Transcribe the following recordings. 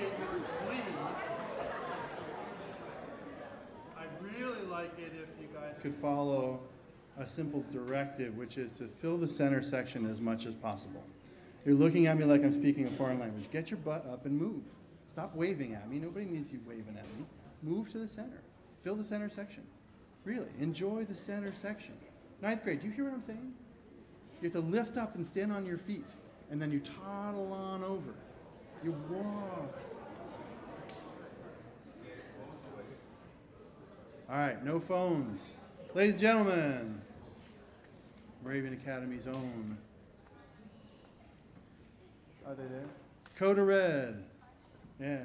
you, please. I'd really like it if you guys could follow a simple directive, which is to fill the center section as much as possible. You're looking at me like I'm speaking a foreign language. Get your butt up and move. Stop waving at me. Nobody needs you waving at me. Move to the center. Fill the center section. Really, enjoy the center section. Ninth grade, do you hear what I'm saying? You have to lift up and stand on your feet, and then you toddle on over. You walk. All right, no phones. Ladies and gentlemen, Raven Academy's own. Are they there? Coda Red. Yeah.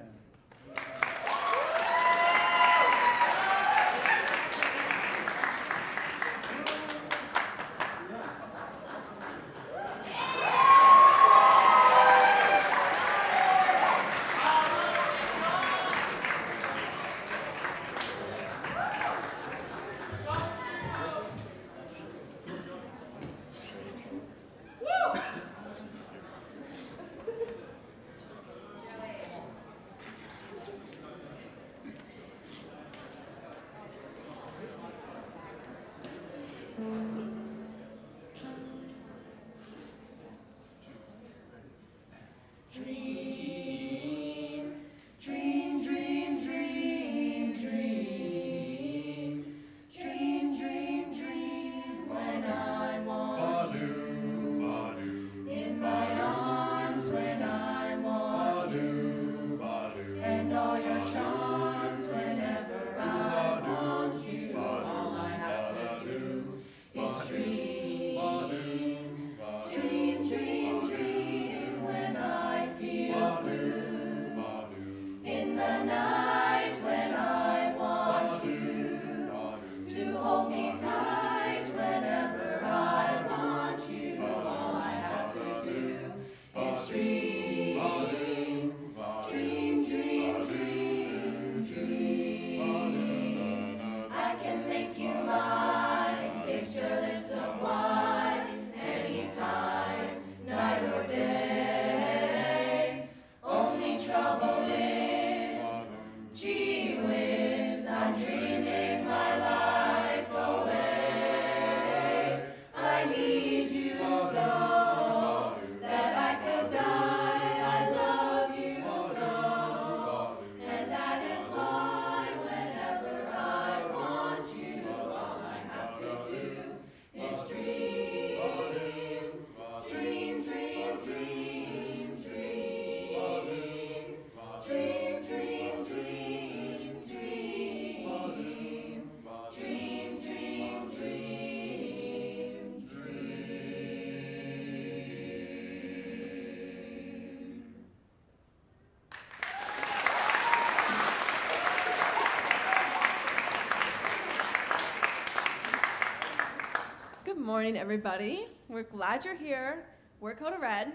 Morning, everybody. We're glad you're here. We're Coda Red.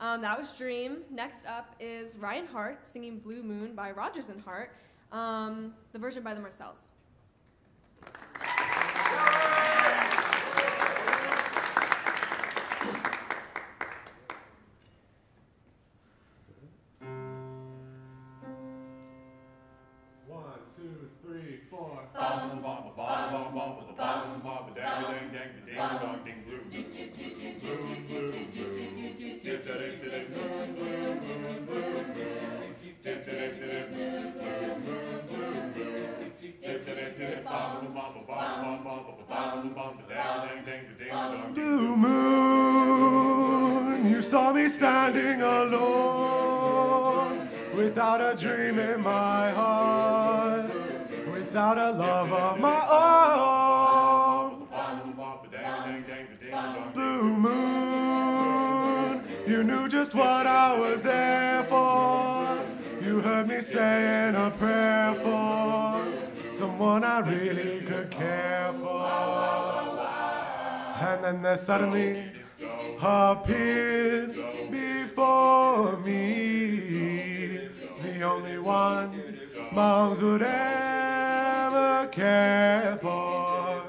Um, that was Dream. Next up is Ryan Hart singing Blue Moon by Rodgers and Hart, um, the version by the Blue moon, you saw me standing alone, without a dream in my heart, without a love of my own. Blue moon, you knew just what I was there for. You heard me saying a prayer for someone I really could care for. And then there suddenly appeared before me the only one moms would ever care for.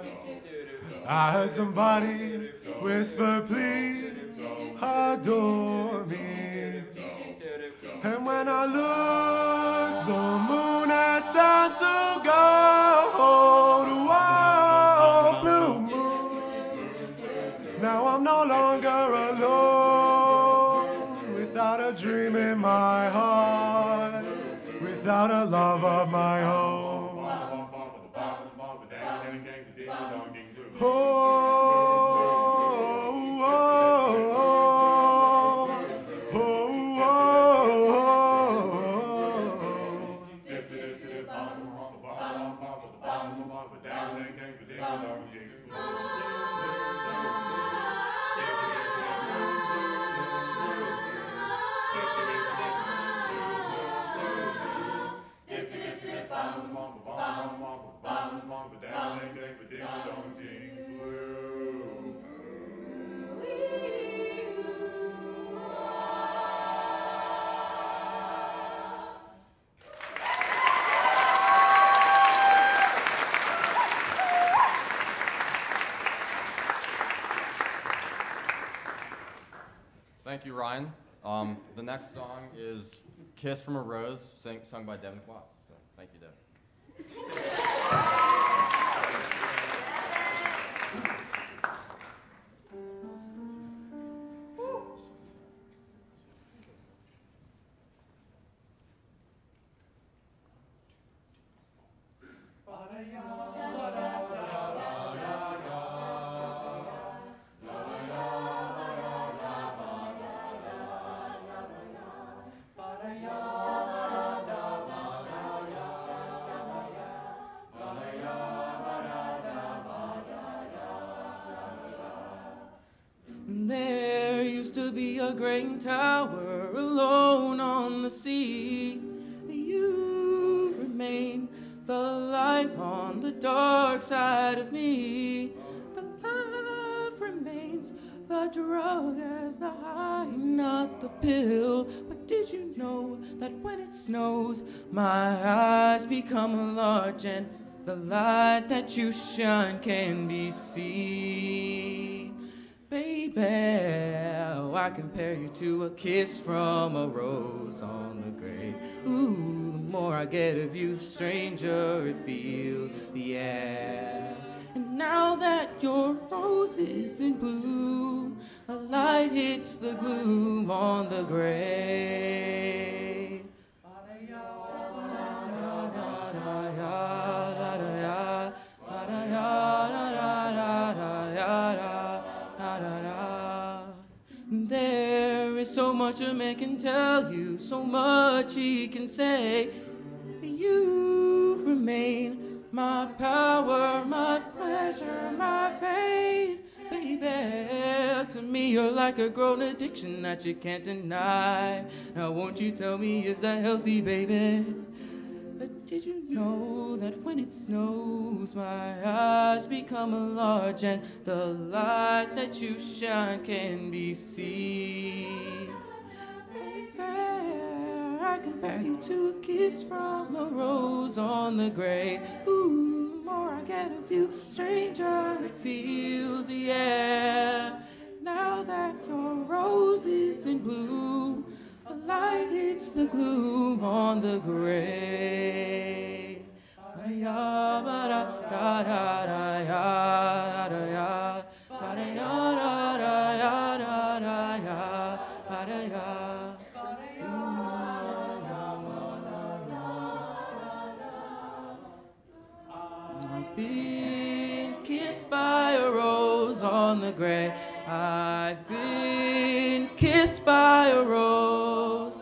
I heard somebody whisper, please adore me. And when I look, the moon had turned to gold. Next song is Kiss from a Rose, sung by Devin Klaus. To be great tower alone on the sea. You remain the light on the dark side of me. The love remains the drug as the high, not the pill. But did you know that when it snows, my eyes become large and the light that you shine can be seen? Baby, oh, I compare you to a kiss from a rose on the grave. Ooh, the more I get of you, stranger it feels the air. And now that your rose is in bloom, a light hits the gloom on the grave. Much a man can tell you, so much he can say. You remain my power, my pleasure, my pain. Baby, to me you're like a grown addiction that you can't deny. Now won't you tell me, is that healthy, baby? But did you know that when it snows, my eyes become large and the light that you shine can be seen? Baby, I compare you to a kiss from a rose on the grave. Ooh, the more I get of you, stranger it feels, yeah. Now that your rose is in bloom, a light hits the gloom on the grave. Ba-da-ya, ba-da-da-da-ya, da-da-ya, ba-da-ya, da-da-ya, been kissed by a rose on the grave. I've been kissed by a rose.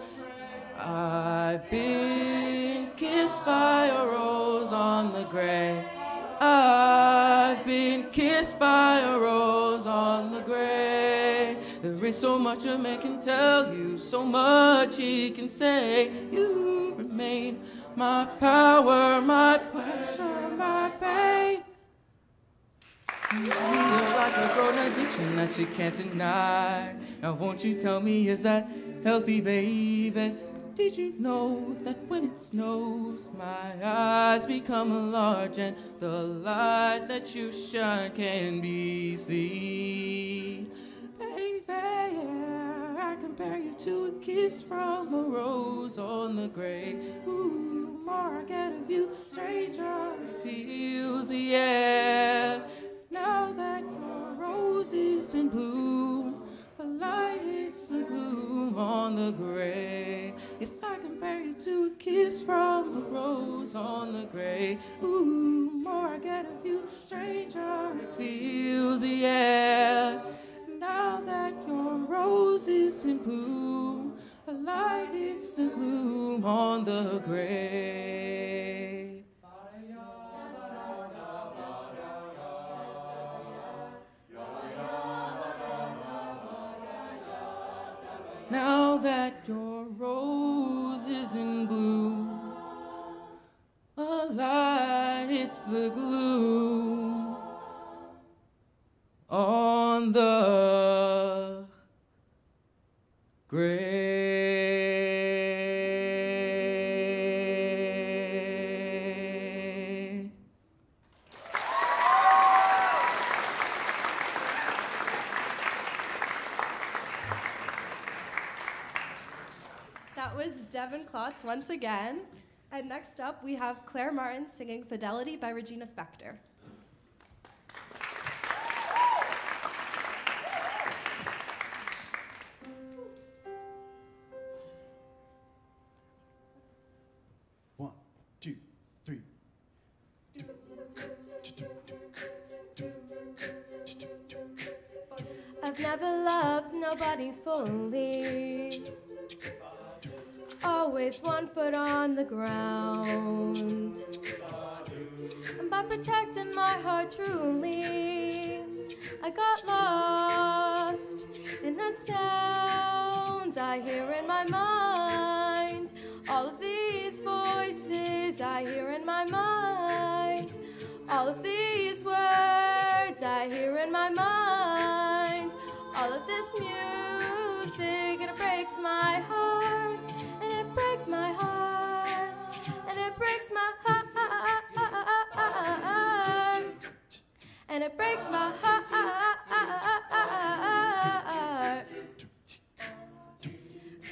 I've been kissed by a rose on the grave. I've been kissed by a rose on the grave. There is so much a man can tell you, so much he can say. Deny. Now won't you tell me, is that healthy, baby? Did you know that when it snows, my eyes become large and the light that you shine can be seen? Baby, I compare you to a kiss from a rose on the grave. Ooh, the more I get of you, stranger it feels, yeah. Now that your rose is in bloom, the light hits the gloom on the gray. Yes, I compare you to a kiss from a rose on the gray. Ooh, more I get of you, stranger it feels, yeah. Now that your rose is in bloom, the light hits the gloom on the grave. The gloom on the grave. That was Devin Klotz once again. And next up, we have Claire Martin singing Fidelity by Regina Spektor. One, two, three. I've never loved nobody fully. Always one foot on the ground. And by protecting my heart truly, I got lost in the sounds I hear in my mind. All of these voices I hear in my mind. All of these words I hear in my mind. All of this music, it breaks my heart. Breaks my heart. And it breaks my heart.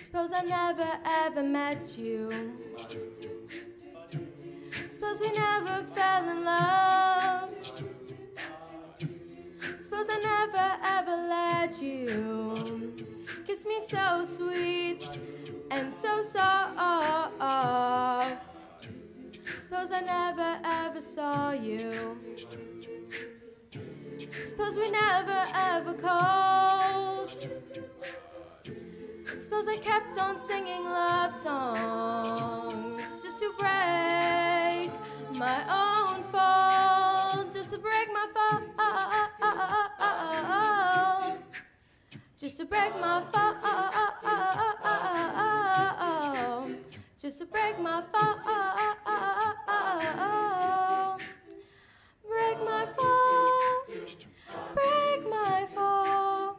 Suppose I never ever met you. Suppose we never fell in love. Suppose I never ever let you kiss me so sweet and so soft. Suppose I never ever saw you. Suppose we never ever called. Suppose I kept on singing love songs just to break my own fall, just to break my fall, just to break my fall, just to break my fall, break my fall, break my fall.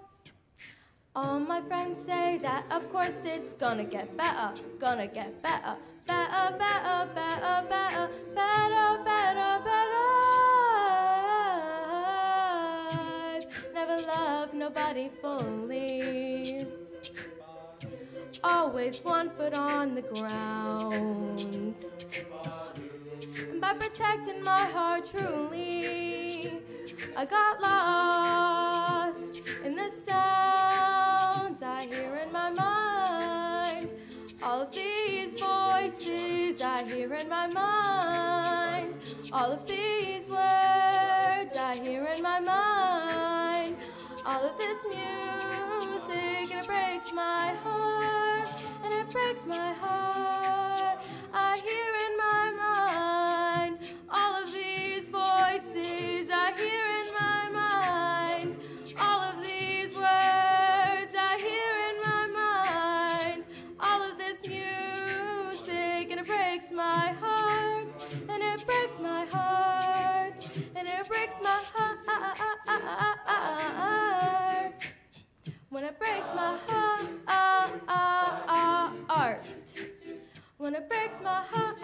All my friends say that, of course, it's gonna get better, gonna get better, better, better, better, better, better, better, better. Never loved nobody fully. Always one foot on the ground. And by protecting my heart truly, I got lost in the sounds I hear in my mind. All of these voices I hear in my mind. All of these words I hear in my mind. All of this music, it breaks my heart. Breaks my heart. I hear in my mind. All of these voices I hear in my mind. All of these words I hear in my mind. All of this music, and it breaks my heart. And it breaks my heart. And it breaks my heart. When it breaks my heart. When it breaks my heart,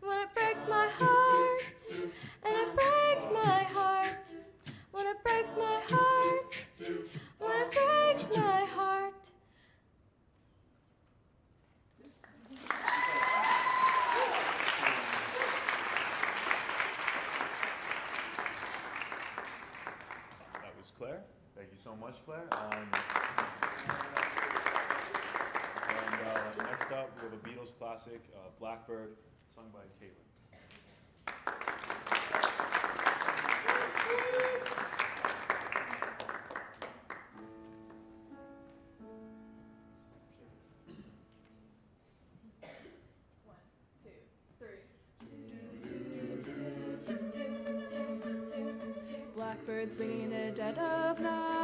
when it breaks my heart, and it breaks my heart, when it breaks my heart, when it breaks my heart. So much, Claire. Um, and uh, next up, we have a Beatles classic, uh, Blackbird, sung by Caitlin. Blackbird singing in the dead of night.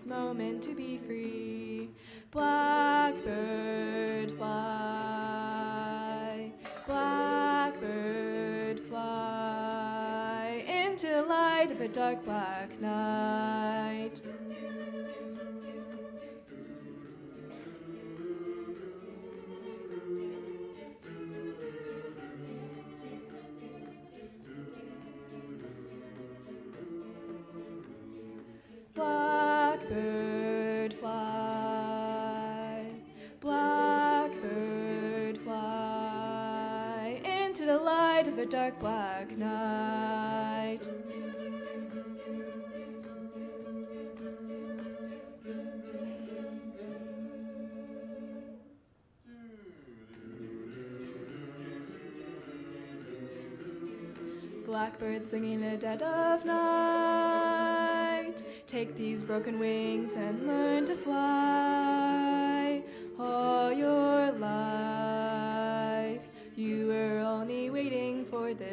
this moment to be free. Blackbird fly, blackbird fly into light of a dark black night. Dark black night. Blackbird singing in the dead of night. Take these broken wings and learn to fly.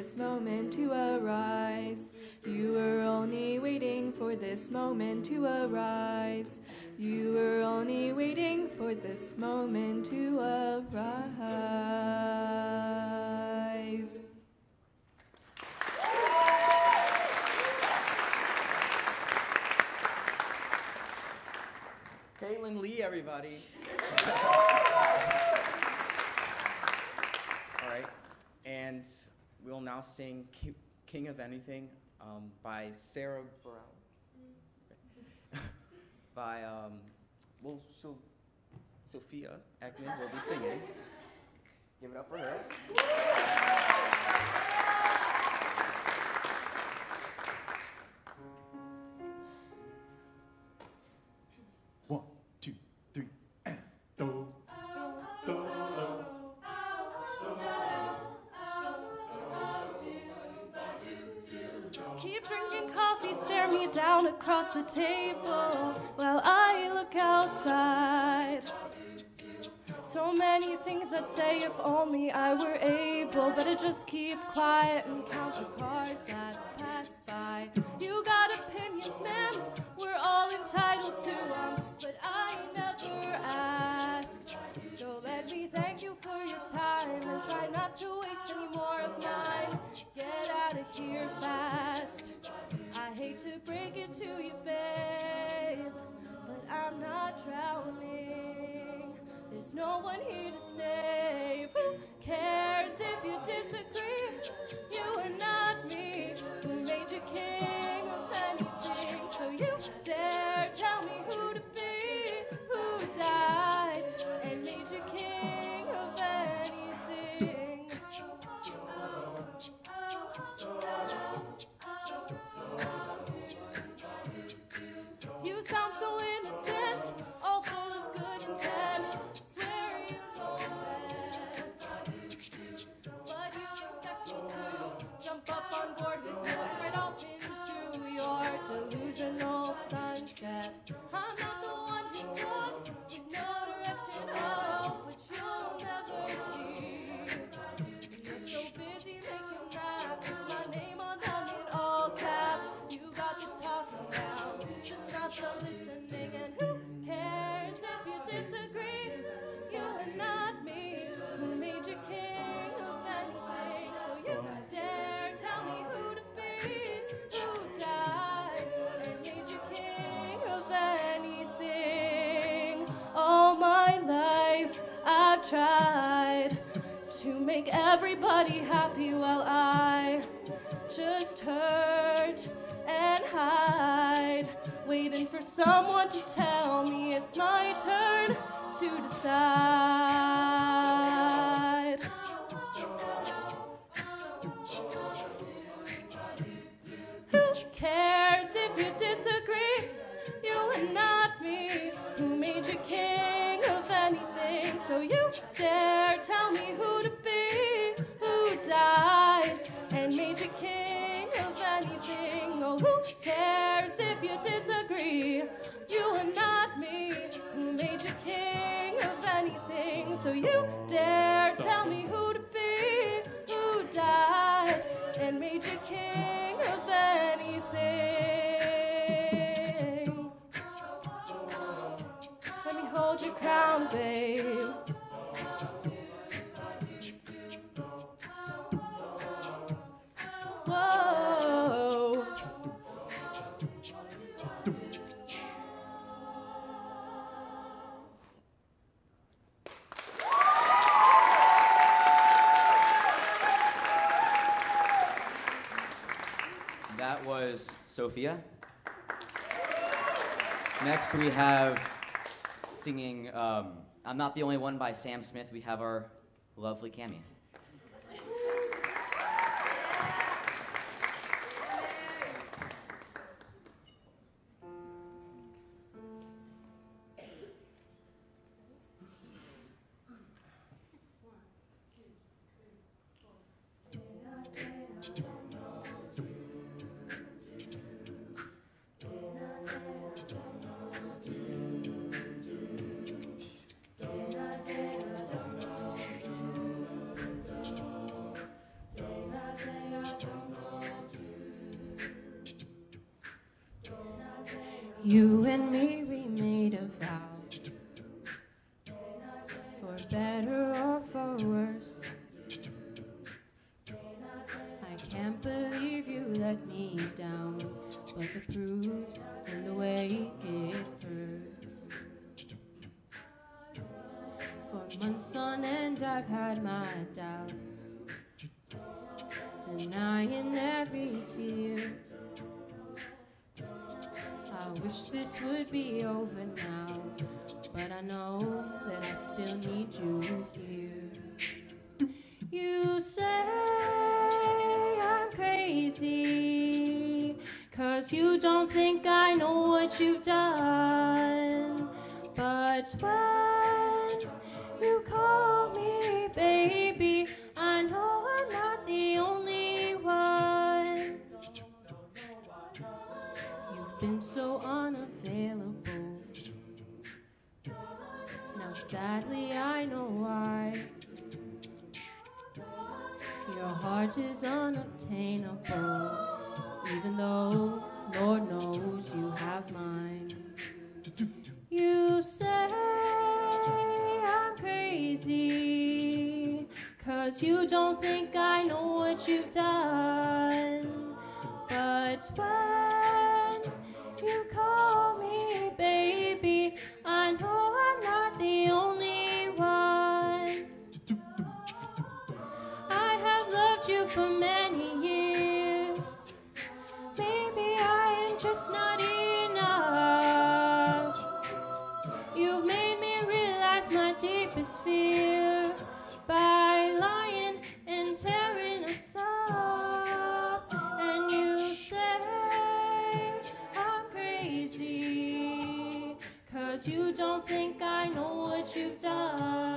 This moment to arise. You were only waiting for this moment to arise. You were only waiting for this moment to arise. Caitlin Lee, everybody. All right, and we'll now sing Ki- King of Anything um, by Sarah Brown. by, um, well, so, Sophia Ekman will be singing. Give it up for her. Across the table while I look outside. So many things I'd say if only I were able, but I just keep quiet and count the cars to break it to you, babe, but I'm not drowning. There's no one here to save. Who cares if you disagree? You are not me. body has. Sophia. Next, we have singing um, I'm Not the Only One by Sam Smith. We have our lovely cameo. Cause you don't think I know what you've done. But when you call me baby, I know I'm not the only one. You've been so unavailable. Now, sadly, I know why. Your heart is unobtainable, even though Lord knows you have mine. You say I'm crazy, cause you don't think I know what you've done. you don't think I know what you've done.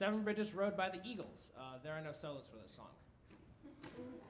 Seven Bridges Road by the Eagles. Uh, there are no solos for this song.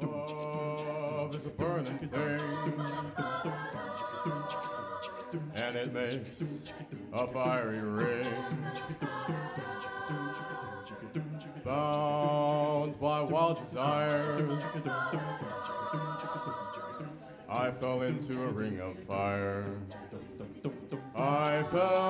Love is a burning thing, and it makes a fiery ring. Bound by wild desires, I fell into a ring of fire. I fell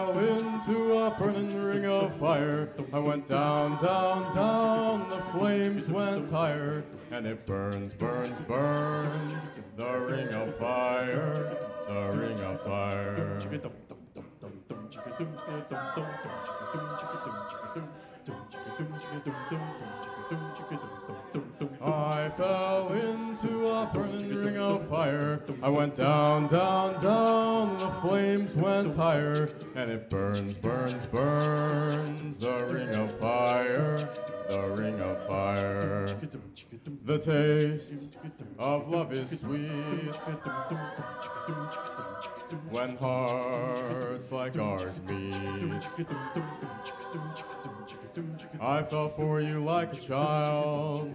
burning ring of fire. I went down, down, down. The flames went higher, and it burns, burns, burns. The ring of fire, the ring of fire. Fire. I went down, down, down, and the flames went higher. And it burns, burns, burns, the ring of fire, the ring of fire. The taste of love is sweet when hearts like ours meet. I fell for you like a child.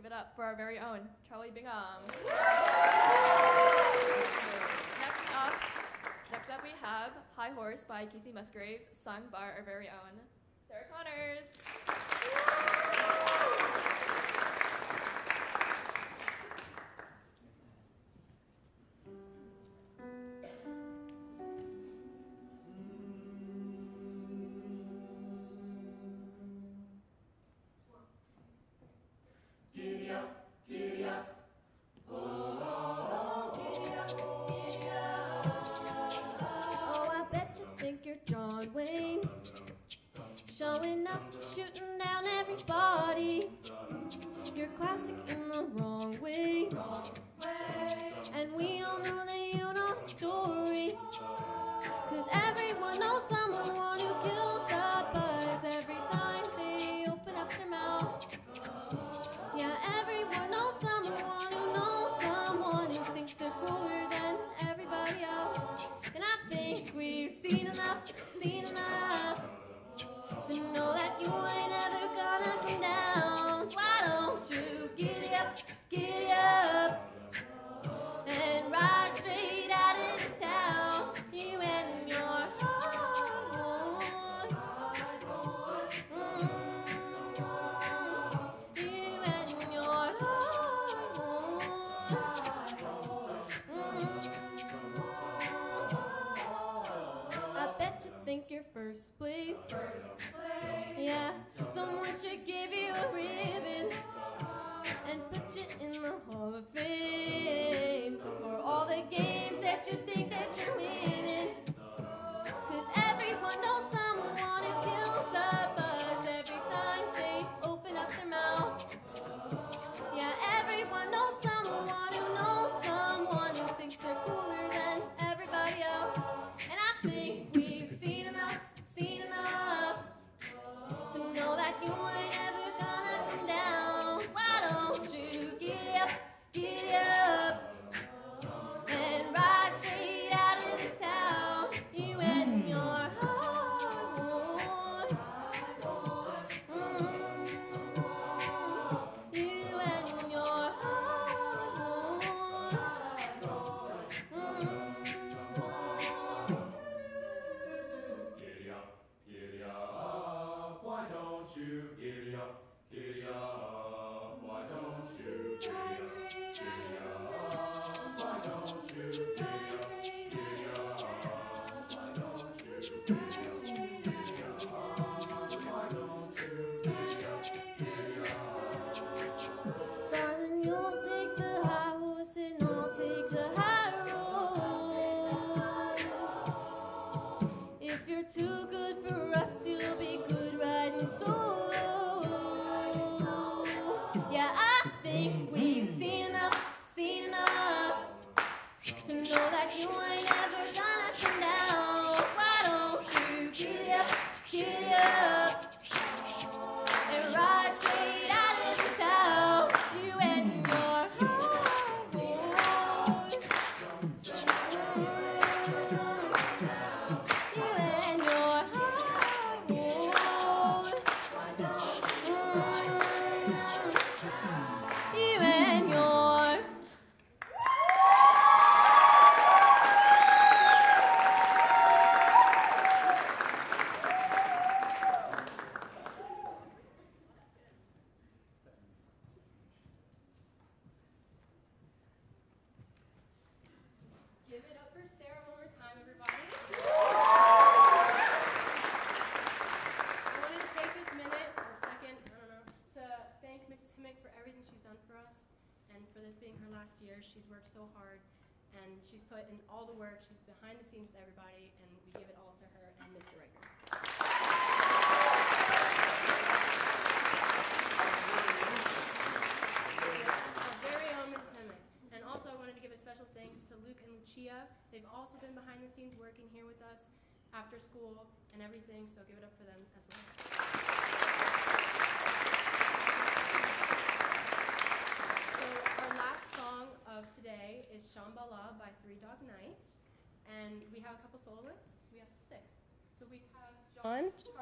Give it up for our very own Charlie Bingham. next up, next up we have High Horse by Kacey Musgraves, sung by our very own Sarah Connors. Even one.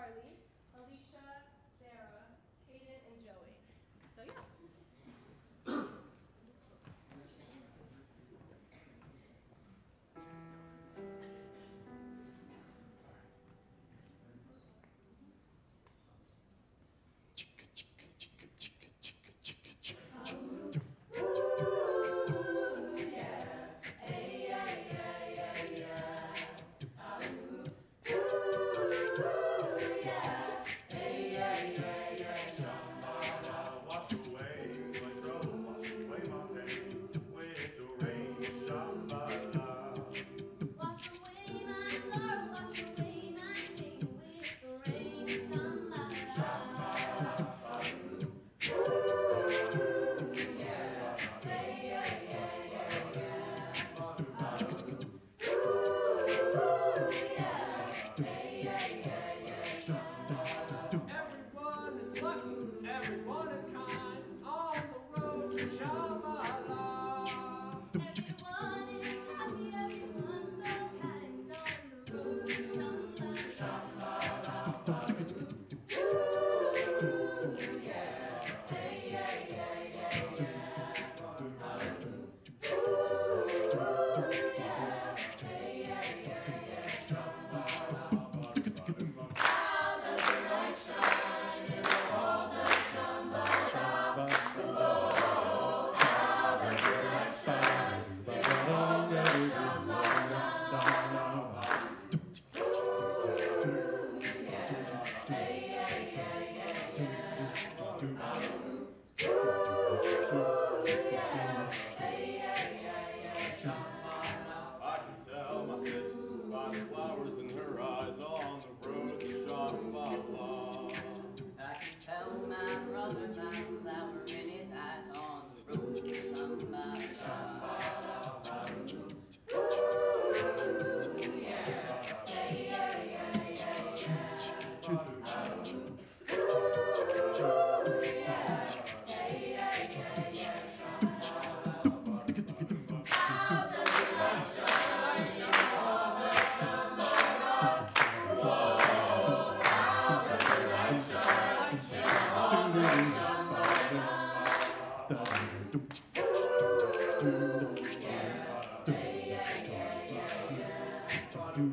do.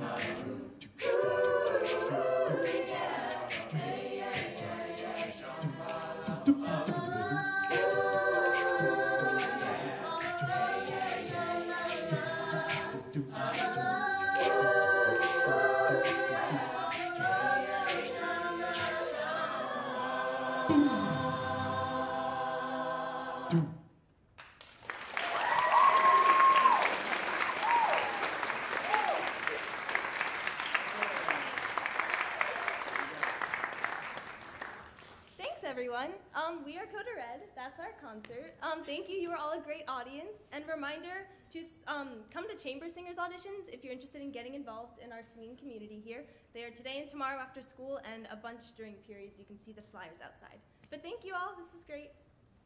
involved in our singing community here. They are today and tomorrow after school and a bunch during periods. You can see the flyers outside. But thank you all. This is great.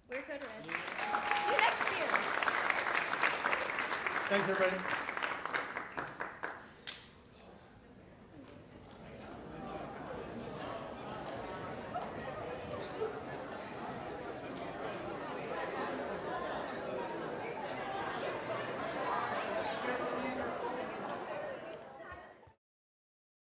We're Coda Red. See you next year. Thanks, everybody.